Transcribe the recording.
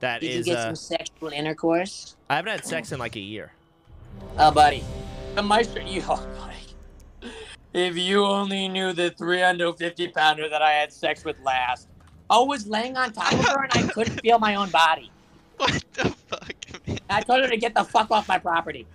That Did is. you get uh, some sexual intercourse? I haven't had sex in like a year. Oh, buddy. The Meister, you, oh, buddy. If you only knew the 350 pounder that I had sex with last. I was laying on top of her and I couldn't feel my own body. What the fuck? man? I told her to get the fuck off my property.